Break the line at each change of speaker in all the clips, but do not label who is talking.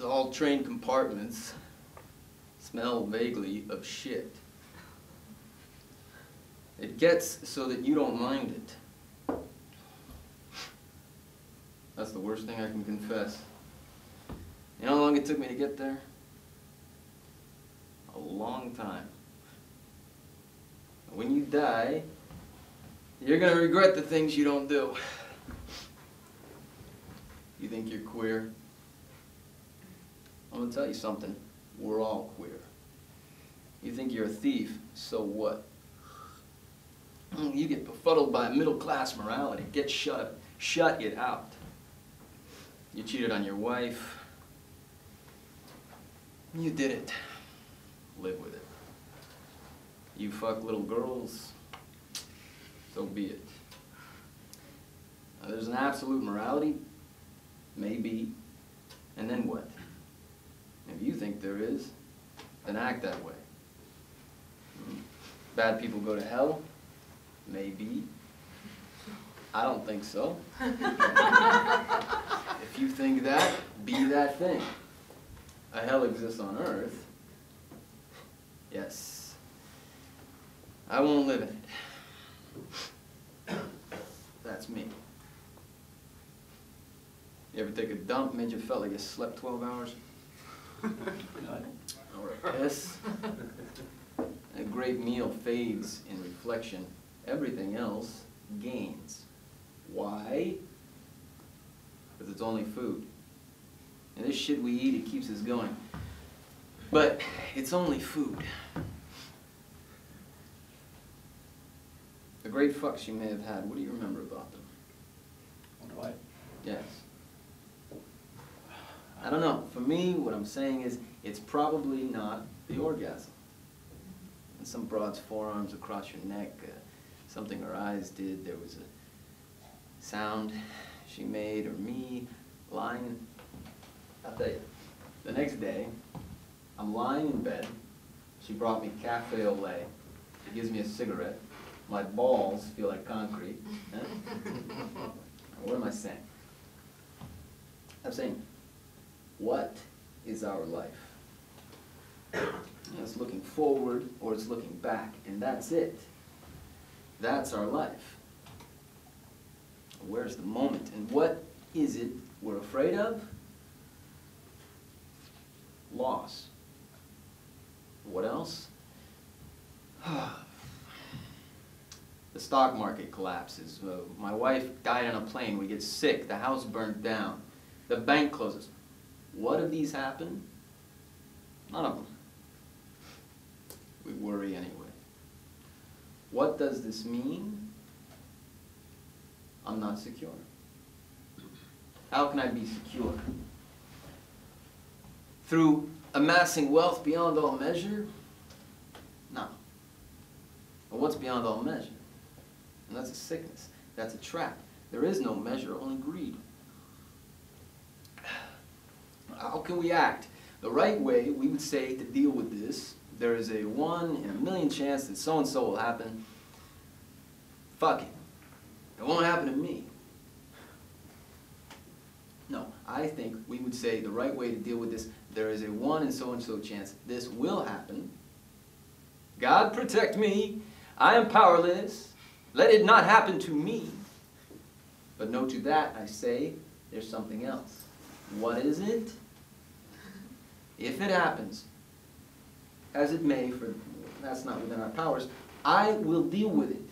all train compartments smell vaguely of shit. It gets so that you don't mind it. That's the worst thing I can confess. You know how long it took me to get there? A long time. When you die, you're gonna regret the things you don't do. You think you're queer? I'm gonna tell you something. We're all queer. You think you're a thief, so what? You get befuddled by middle class morality. Get shut, shut it out. You cheated on your wife. You did it. Live with it. You fuck little girls. So be it. Now, there's an absolute morality, maybe, and then what? If you think there is, then act that way. Hmm. Bad people go to hell? Maybe. I don't think so. if you think that, be that thing. A hell exists on earth. Yes. I won't live in it. That's me. You ever take a dump, made you felt like you slept 12 hours? Or a great meal fades in reflection. Everything else gains. Why? Because it's only food. And this shit we eat, it keeps us going. But it's only food. The great fucks you may have had, what do you remember about them?
What? Do I?
Yes. I don't know. For me, what I'm saying is, it's probably not the orgasm. And some broad's forearms across your neck, uh, something her eyes did, there was a sound she made, or me lying. I'll tell you, the next day, I'm lying in bed. She brought me cafe au lait. She gives me a cigarette. My balls feel like concrete. Huh? what am I saying? I'm saying, what is our life? It's looking forward or it's looking back, and that's it. That's our life. Where's the moment? And what is it we're afraid of? Loss. What else? the stock market collapses. Uh, my wife died on a plane. We get sick. The house burnt down. The bank closes. What of these happen? None of them. We worry anyway. What does this mean? I'm not secure. How can I be secure? Through amassing wealth beyond all measure? No. But what's beyond all measure? And that's a sickness. That's a trap. There is no measure, only greed. How can we act? The right way, we would say, to deal with this, there is a one in a million chance that so-and-so will happen. Fuck it. It won't happen to me. No, I think we would say the right way to deal with this, there is a one in so-and-so chance this will happen. God protect me. I am powerless. Let it not happen to me. But no to that I say, there's something else. What is it? If it happens, as it may, for that's not within our powers, I will deal with it.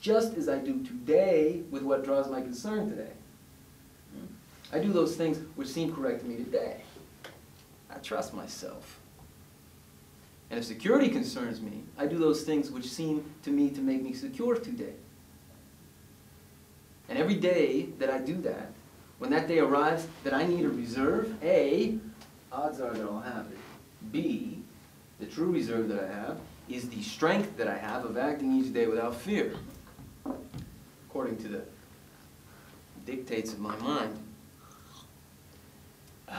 Just as I do today with what draws my concern today. I do those things which seem correct to me today. I trust myself. And if security concerns me, I do those things which seem to me to make me secure today. And every day that I do that, when that day arrives that I need a reserve, A, odds are that I'll have it. B, the true reserve that I have is the strength that I have of acting each day without fear, according to the dictates of my mind.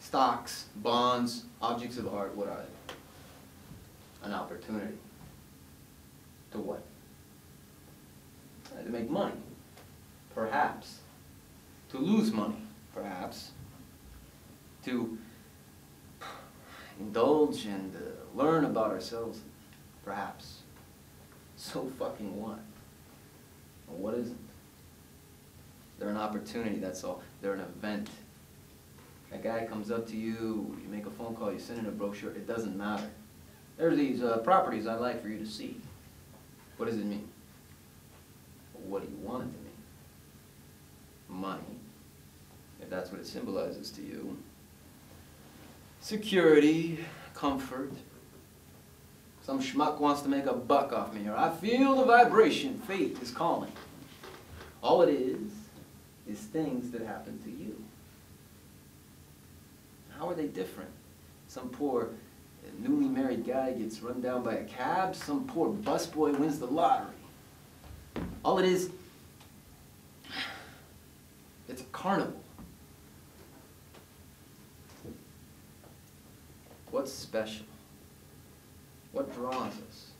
Stocks, bonds, objects of art, what are they? An opportunity. To what? To make money. Perhaps. to lose money, perhaps, to indulge and uh, learn about ourselves, perhaps. So fucking what? Well, what isn't? They're an opportunity, that's all. They're an event. That guy comes up to you, you make a phone call, you send in a brochure, it doesn't matter. There's these uh, properties I'd like for you to see. What does it mean? What do you want it to mean? Money, if that's what it symbolizes to you. Security, comfort. Some schmuck wants to make a buck off me, or I feel the vibration, fate is calling. All it is, is things that happen to you. How are they different? Some poor newly married guy gets run down by a cab, some poor busboy wins the lottery. All it is, it's a carnival. What's special? What draws us?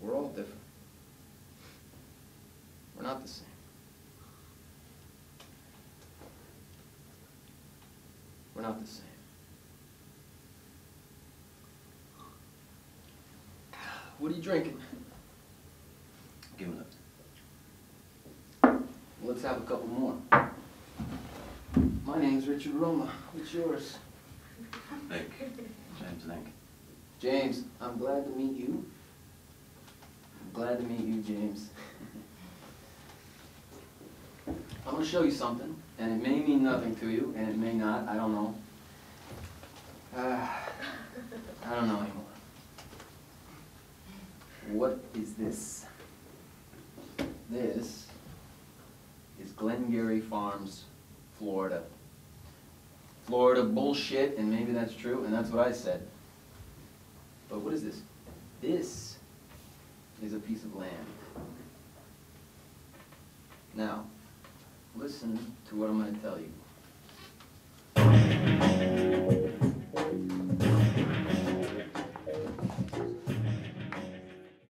We're all different. We're not the same. We're not the same. What are you drinking?
Give it
Let's have a couple more. My name's Richard Roma. What's yours?
Lingk. James Lingk.
James, I'm glad to meet you. I'm glad to meet you, James. I'm gonna show you something, and it may mean nothing to you, and it may not, I don't know. Uh, I don't know anymore. What is this? This is Glengarry Farms, Florida. Florida bullshit, and maybe that's true, and that's what I said. But what is this? This is a piece of land. Now, listen to what I'm going to tell you.